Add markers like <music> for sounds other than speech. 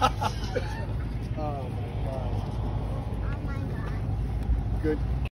<laughs> Oh, oh my god. Good